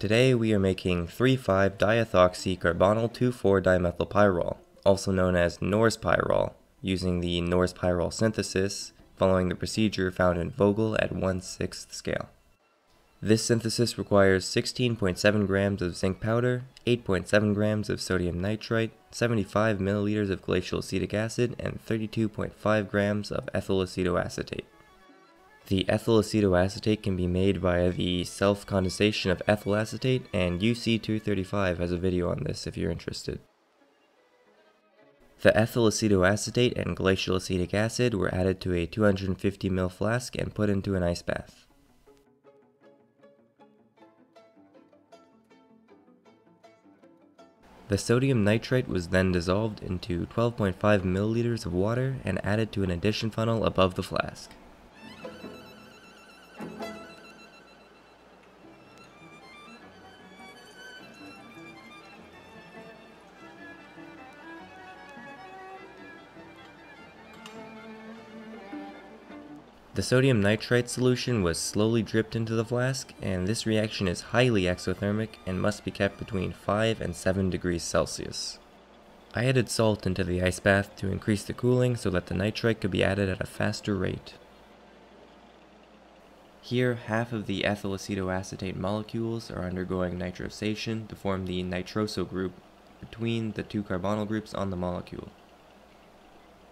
Today we are making 3,5-diethoxycarbonyl 2,4-dimethylpyrrole, also known as Knorr's pyrrole, using the Knorr's pyrrole synthesis following the procedure found in Vogel at 1 6th scale. This synthesis requires 16.7 grams of zinc powder, 8.7 grams of sodium nitrite, 75 milliliters of glacial acetic acid, and 32.5 grams of ethyl acetoacetate. The ethyl acetoacetate can be made via the self-condensation of ethyl acetate, and UC235 has a video on this if you're interested. The ethyl acetoacetate and glacial acetic acid were added to a 250 ml flask and put into an ice bath. The sodium nitrite was then dissolved into 12.5 milliliters of water and added to an addition funnel above the flask. The sodium nitrite solution was slowly dripped into the flask, and this reaction is highly exothermic and must be kept between 5 and 7 degrees Celsius. I added salt into the ice bath to increase the cooling so that the nitrite could be added at a faster rate. Here, half of the ethyl acetoacetate molecules are undergoing nitrosation to form the nitroso group between the two carbonyl groups on the molecule.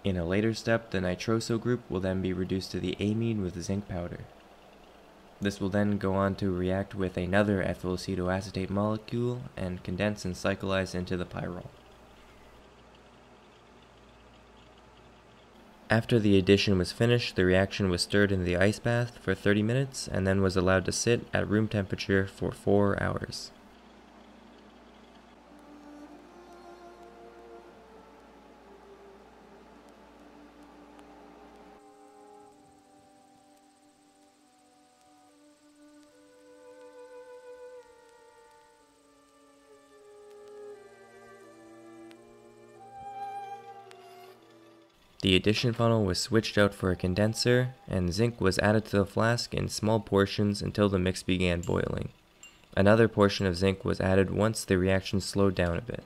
In a later step, the nitroso group will then be reduced to the amine with zinc powder. This will then go on to react with another ethyl acetoacetate molecule and condense and cyclize into the pyrrole. After the addition was finished, the reaction was stirred in the ice bath for 30 minutes and then was allowed to sit at room temperature for 4 hours. The addition funnel was switched out for a condenser, and zinc was added to the flask in small portions until the mix began boiling. Another portion of zinc was added once the reaction slowed down a bit.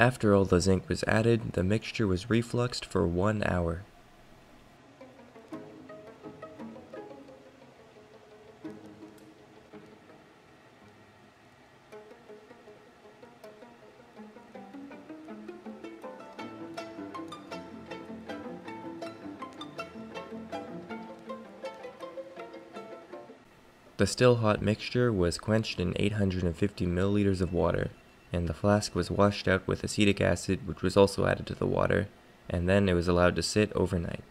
After all the zinc was added, the mixture was refluxed for one hour. The still hot mixture was quenched in 850 milliliters of water, and the flask was washed out with acetic acid which was also added to the water, and then it was allowed to sit overnight.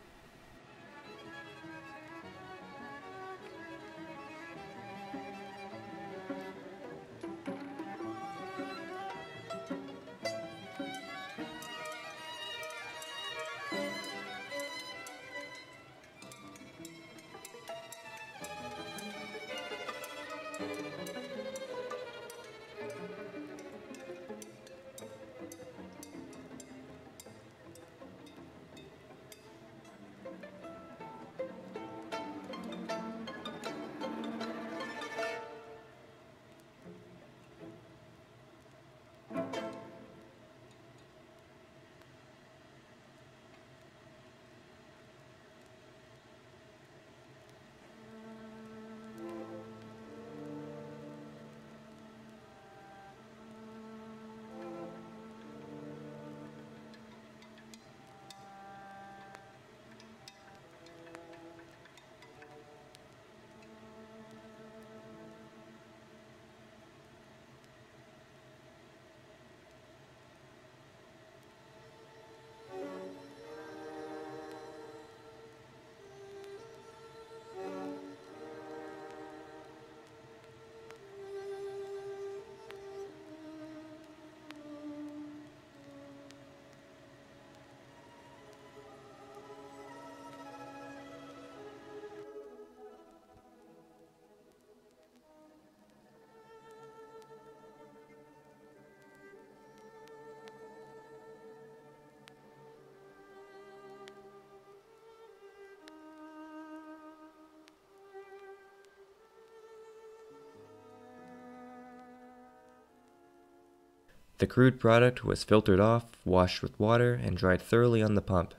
The crude product was filtered off, washed with water, and dried thoroughly on the pump.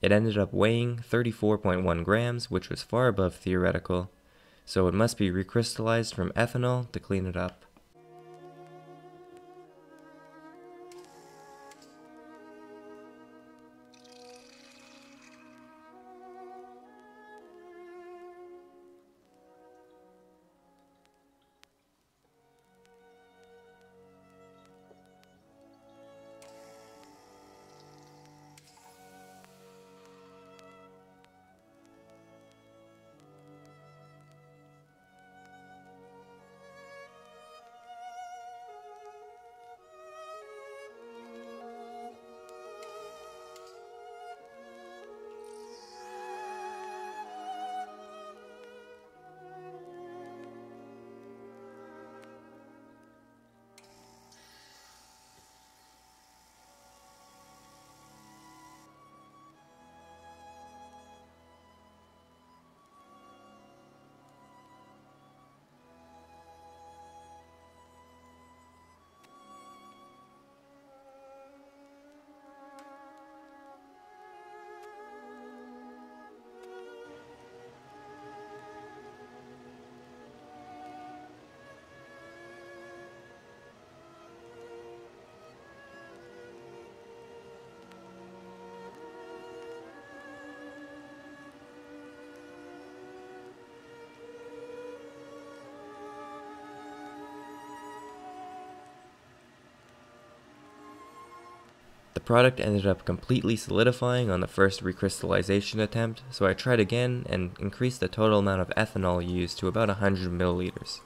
It ended up weighing 34.1 grams, which was far above theoretical, so it must be recrystallized from ethanol to clean it up. Product ended up completely solidifying on the first recrystallization attempt, so I tried again and increased the total amount of ethanol used to about 100 milliliters.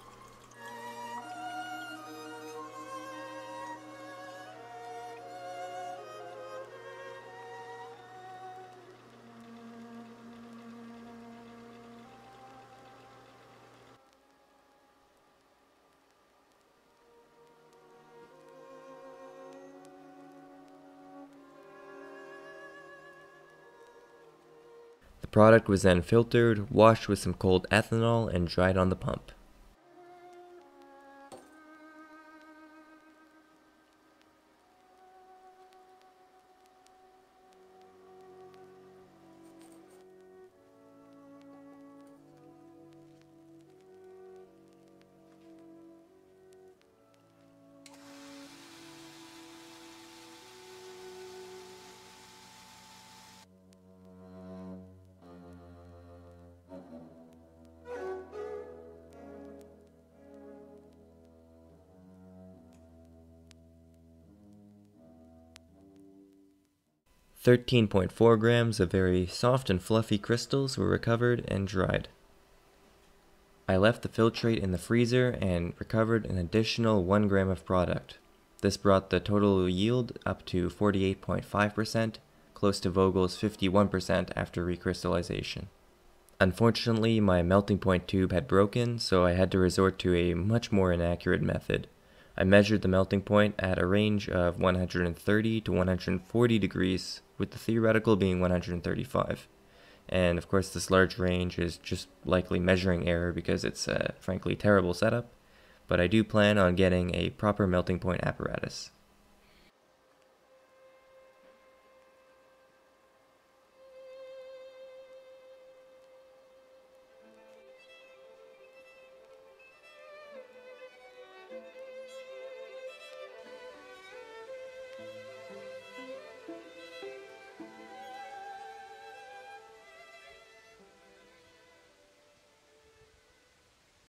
The product was then filtered, washed with some cold ethanol, and dried on the pump. 13.4 grams of very soft and fluffy crystals were recovered and dried. I left the filtrate in the freezer and recovered an additional 1 gram of product. This brought the total yield up to 48.5%, close to Vogel's 51% after recrystallization. Unfortunately, my melting point tube had broken, so I had to resort to a much more inaccurate method. I measured the melting point at a range of 130 to 140 degrees, with the theoretical being 135. And of course, this large range is just likely measuring error because it's a frankly terrible setup, but I do plan on getting a proper melting point apparatus.